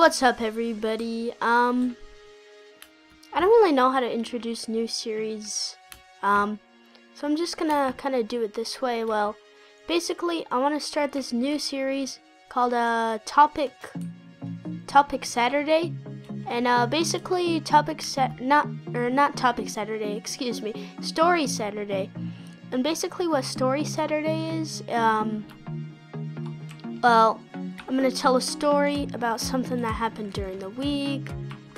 what's up everybody? Um, I don't really know how to introduce new series, um, so I'm just gonna kind of do it this way. Well, basically, I want to start this new series called uh, Topic Topic Saturday, and uh, basically Topic Sat not or not Topic Saturday, excuse me, Story Saturday, and basically what Story Saturday is, um, well I'm going to tell a story about something that happened during the week,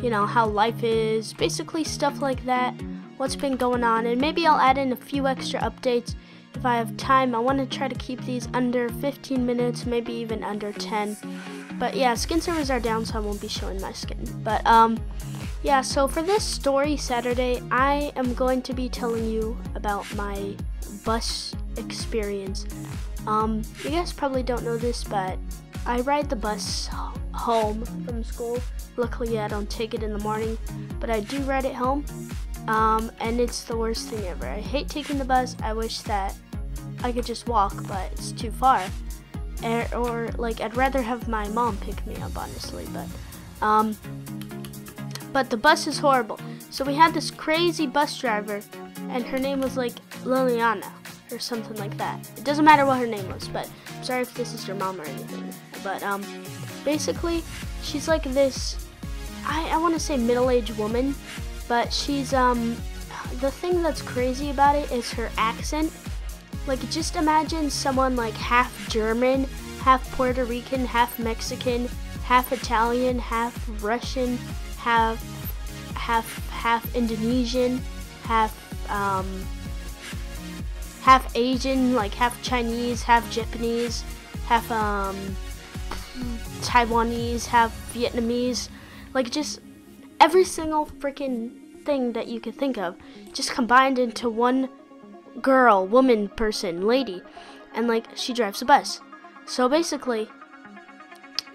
you know, how life is, basically stuff like that, what's been going on, and maybe I'll add in a few extra updates if I have time. I want to try to keep these under 15 minutes, maybe even under 10. But yeah, skin servers are down, so I won't be showing my skin. But um, yeah, so for this story Saturday, I am going to be telling you about my bus experience. Um, you guys probably don't know this, but I ride the bus home from school. Luckily, I don't take it in the morning, but I do ride it home. Um, and it's the worst thing ever. I hate taking the bus. I wish that I could just walk, but it's too far. Or, or like, I'd rather have my mom pick me up, honestly. But, um, but the bus is horrible. So we had this crazy bus driver, and her name was like Liliana or something like that. It doesn't matter what her name was, but I'm sorry if this is your mom or anything. But um, basically, she's like this. I, I want to say middle-aged woman, but she's um. The thing that's crazy about it is her accent. Like, just imagine someone like half German, half Puerto Rican, half Mexican, half Italian, half Russian, half half half Indonesian, half um half Asian, like half Chinese, half Japanese, half um Taiwanese, half Vietnamese, like just every single freaking thing that you could think of, just combined into one girl, woman, person, lady, and like she drives a bus. So basically,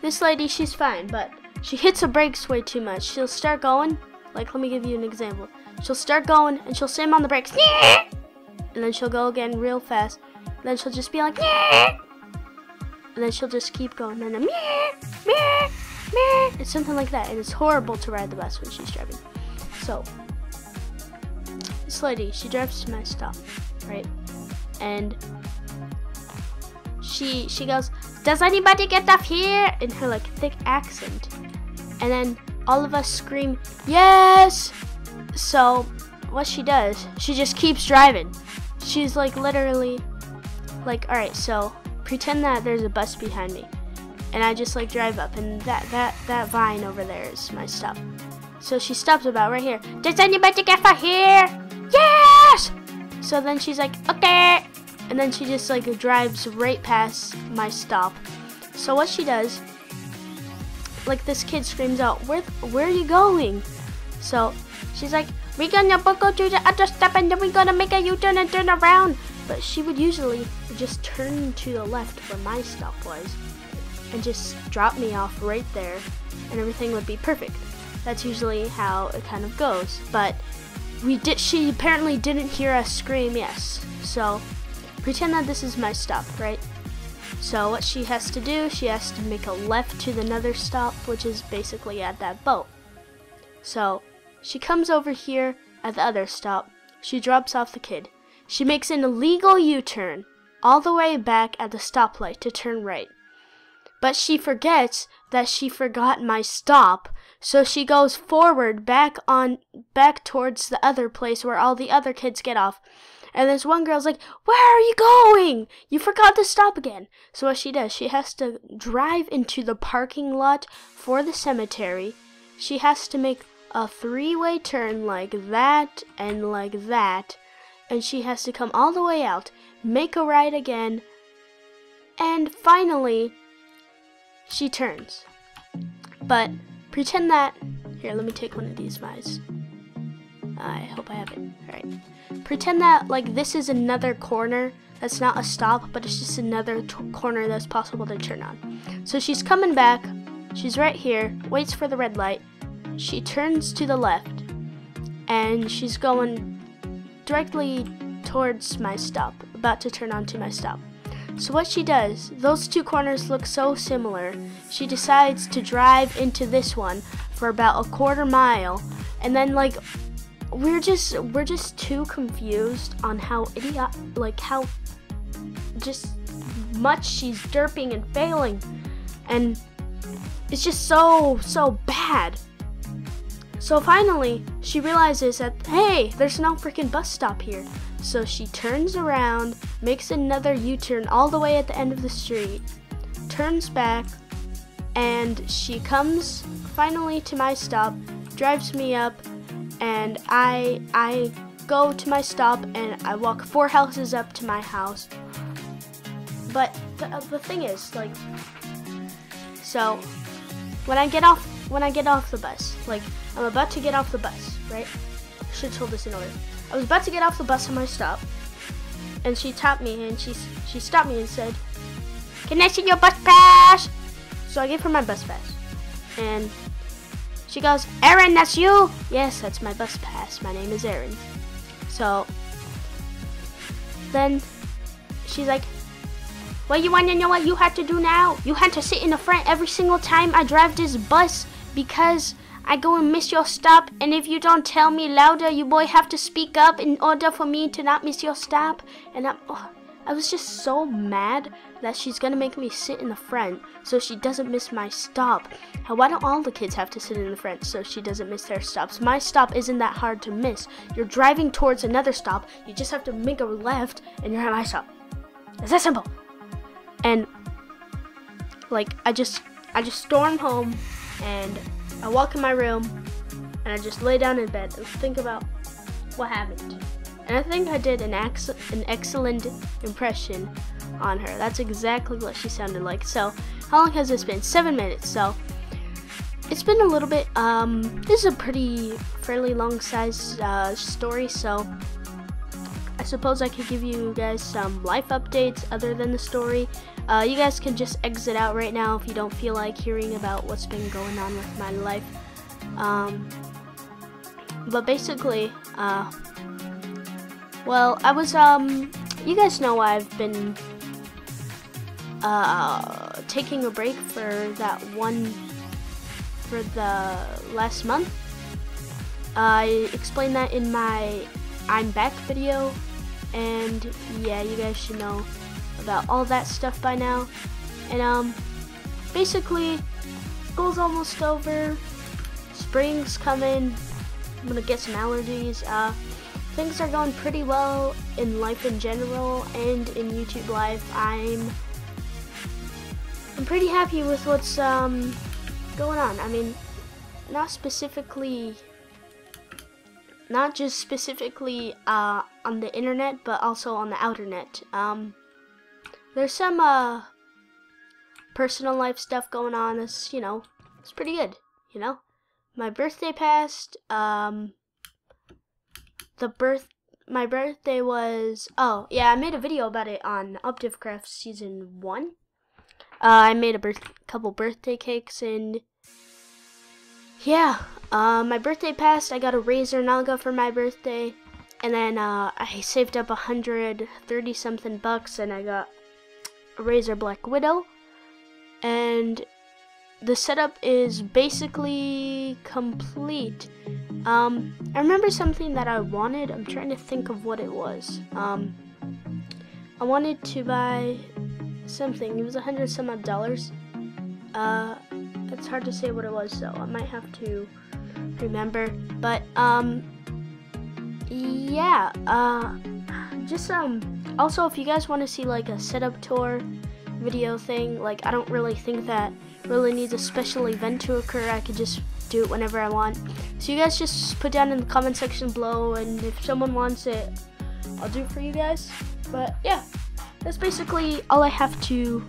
this lady, she's fine, but she hits the brakes way too much. She'll start going, like let me give you an example. She'll start going and she'll slam on the brakes, and then she'll go again real fast. And then she'll just be like, and then she'll just keep going and then meh, meh, meh. It's something like that, and it's horrible to ride the bus when she's driving. So this lady, she drives to my stop, right? And she she goes, Does anybody get off here? in her like thick accent. And then all of us scream, Yes! So what she does, she just keeps driving. She's like literally like, alright, so pretend that there's a bus behind me and I just like drive up and that that that vine over there is my stop. So she stops about right here. Does anybody get for here? Yes! So then she's like, okay. And then she just like drives right past my stop. So what she does, like this kid screams out, where where are you going? So she's like, we're gonna go to the other stop and then we're gonna make a U-turn and turn around. But she would usually just turn to the left where my stop was and just drop me off right there and everything would be perfect. That's usually how it kind of goes. But we did she apparently didn't hear us scream yes. So pretend that this is my stop, right? So what she has to do, she has to make a left to the another stop, which is basically at that boat. So she comes over here at the other stop. She drops off the kid. She makes an illegal U-turn all the way back at the stoplight to turn right. But she forgets that she forgot my stop, so she goes forward back on back towards the other place where all the other kids get off. And this one girl's like, Where are you going? You forgot to stop again. So what she does, she has to drive into the parking lot for the cemetery. She has to make a three way turn like that and like that. And she has to come all the way out make a right again, and finally, she turns. But pretend that. Here, let me take one of these guys. I hope I have it. Alright. Pretend that, like, this is another corner that's not a stop, but it's just another corner that's possible to turn on. So she's coming back. She's right here, waits for the red light. She turns to the left, and she's going directly towards my stop, about to turn onto my stop. So what she does, those two corners look so similar. She decides to drive into this one for about a quarter mile and then like we're just we're just too confused on how idiot like how just much she's derping and failing and it's just so so bad so finally she realizes that hey there's no freaking bus stop here so she turns around makes another u-turn all the way at the end of the street turns back and she comes finally to my stop drives me up and I I go to my stop and I walk four houses up to my house. But the, uh, the thing is, like, so when I get off when I get off the bus, like I'm about to get off the bus, right? I should hold this in order. I was about to get off the bus at my stop, and she tapped me and she she stopped me and said, "Can I see your bus pass?" So I gave her my bus pass, and she goes, Aaron, that's you? Yes, that's my bus pass. My name is Aaron. So then she's like, Well, you want to know what you have to do now? You had to sit in the front every single time I drive this bus because I go and miss your stop. And if you don't tell me louder, you boy have to speak up in order for me to not miss your stop. And I'm, oh, I was just so mad that she's gonna make me sit in the front so she doesn't miss my stop. How why don't all the kids have to sit in the front so she doesn't miss their stops? My stop isn't that hard to miss. You're driving towards another stop, you just have to make a left and you're at my stop. It's that simple. And like I just I just storm home and I walk in my room and I just lay down in bed and think about what happened. And I think I did an, ex- an excellent impression on her. That's exactly what she sounded like. So, how long has this been? Seven minutes. So, it's been a little bit. Um, this is a pretty fairly long size uh, story. So, I suppose I could give you guys some life updates other than the story. Uh, you guys can just exit out right now if you don't feel like hearing about what's been going on with my life. Um, but basically, uh, well, I was, um, you guys know I've been uh, taking a break for that one for the last month. I explained that in my I'm back video, and yeah, you guys should know about all that stuff by now. And um, basically, school's almost over. Spring's coming. I'm gonna get some allergies. Uh, things are going pretty well in life in general and in YouTube Live. I'm I'm pretty happy with what's um, going on. I mean, not specifically, not just specifically uh, on the internet, but also on the outer net. Um, there's some uh, personal life stuff going on. It's you know, it's pretty good. You know, my birthday passed. Um, the birth, my birthday was. Oh yeah, I made a video about it on Optivcraft season one. Uh, I made a birth couple birthday cakes and yeah, uh, my birthday passed. I got a Razer Naga for my birthday, and then uh, I saved up a hundred thirty something bucks, and I got a Razer Black Widow, and the setup is basically complete. Um, I remember something that I wanted. I'm trying to think of what it was. Um, I wanted to buy something. It was a hundred some odd dollars. Uh, it's hard to say what it was, so I might have to remember. But um, yeah. Uh, just um. Also, if you guys want to see like a setup tour video thing, like I don't really think that really needs a special event to occur. I could just do it whenever I want. So you guys just put down in the comment section below, and if someone wants it, I'll do it for you guys. But yeah that's basically all I have to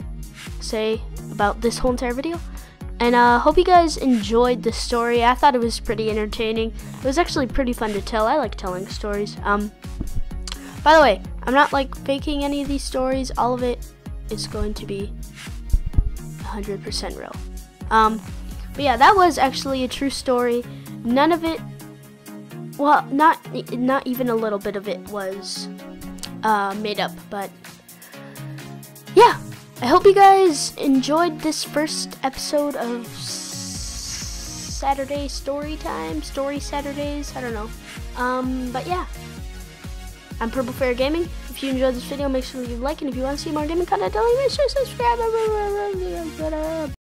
say about this whole entire video. And I uh, hope you guys enjoyed the story. I thought it was pretty entertaining. It was actually pretty fun to tell. I like telling stories. Um, by the way, I'm not like faking any of these stories. All of it is going to be 100% real. Um, but yeah, that was actually a true story. None of it, well, not not even a little bit of it was uh, made up. But yeah, I hope you guys enjoyed this first episode of Saturday Story Time, Story Saturdays. I don't know. Um, but yeah, I'm Purple Ferret Gaming. If you enjoyed this video, make sure a like, and if you want to see more gaming content, don't make sure to subscribe.